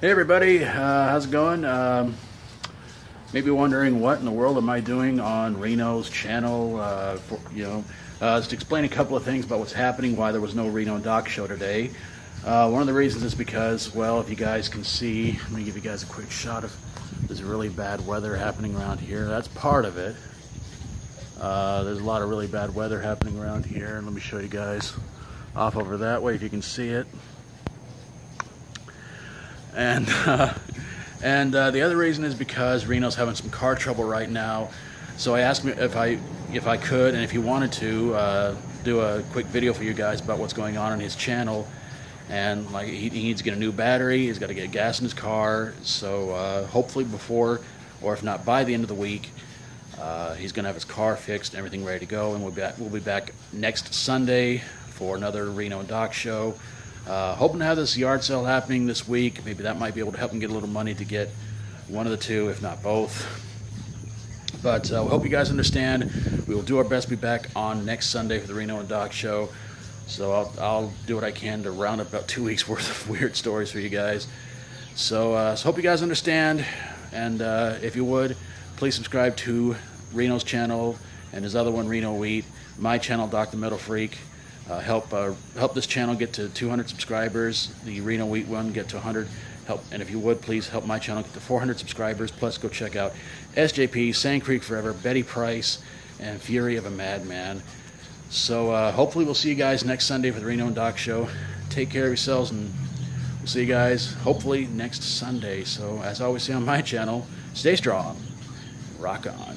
Hey everybody, uh, how's it going? Um, maybe wondering what in the world am I doing on Reno's channel? Uh, for, you know, uh, just to explain a couple of things about what's happening, why there was no Reno Doc show today. Uh, one of the reasons is because, well, if you guys can see, let me give you guys a quick shot of this really bad weather happening around here. That's part of it. Uh, there's a lot of really bad weather happening around here, and let me show you guys off over that way if you can see it. And uh, and uh, the other reason is because Reno's having some car trouble right now. So I asked him if I if I could and if he wanted to uh, do a quick video for you guys about what's going on on his channel. And like he, he needs to get a new battery. He's got to get gas in his car. So uh, hopefully before, or if not by the end of the week, uh, he's going to have his car fixed, everything ready to go, and we'll be back, we'll be back next Sunday for another Reno and Doc show. Uh, hoping to have this yard sale happening this week. Maybe that might be able to help him get a little money to get one of the two, if not both. But uh, hope you guys understand. We will do our best to be back on next Sunday for the Reno and Doc show. So I'll, I'll do what I can to round up about two weeks worth of weird stories for you guys. So, uh, so hope you guys understand. And uh, if you would, please subscribe to Reno's channel and his other one, Reno Wheat, my channel, Dr. Metal Freak. Uh, help uh, help this channel get to 200 subscribers. The Reno Wheat one get to 100. Help, and if you would, please help my channel get to 400 subscribers. Plus, go check out SJP, SanCreeK Forever, Betty Price, and Fury of a Madman. So uh, hopefully we'll see you guys next Sunday for the Reno and Doc show. Take care of yourselves, and we'll see you guys hopefully next Sunday. So as always say on my channel, stay strong, rock on.